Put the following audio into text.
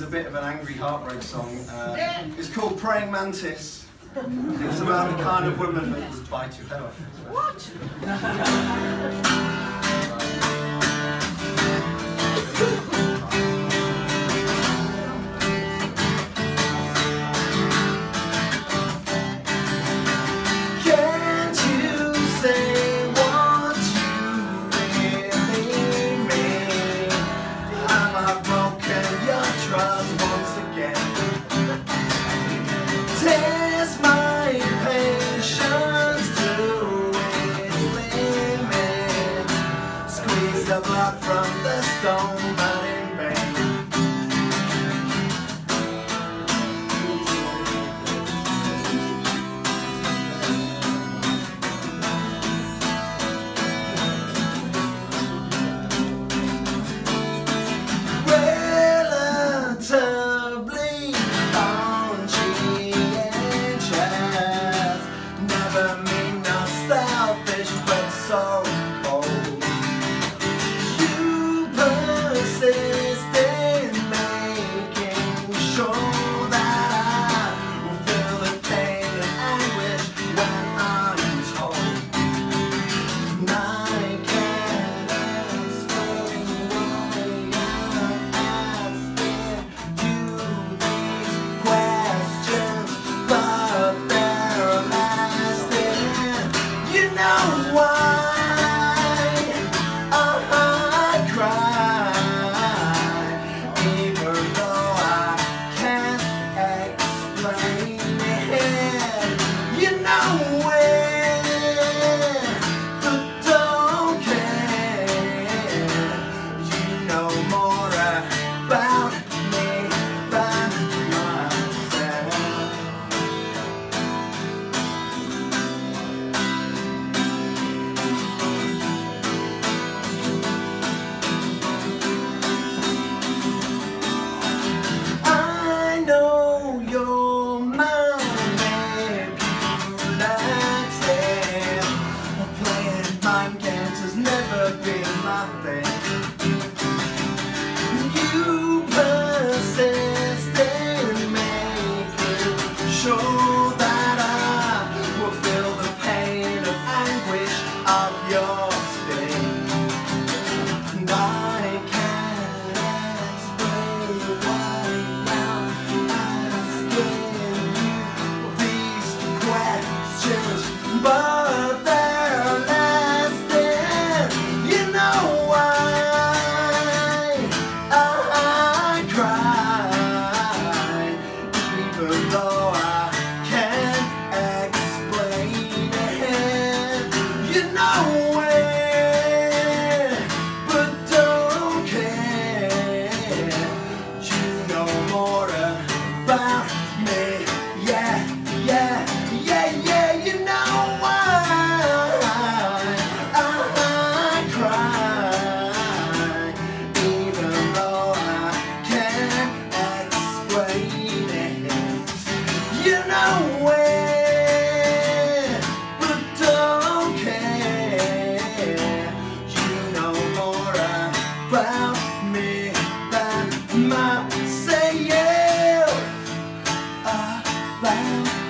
is a bit of an angry heartbreak song. Uh, it's called Praying Mantis. It's about the kind of woman that would bite your head off. What? Squeeze the blood from the stone, but know why no more about around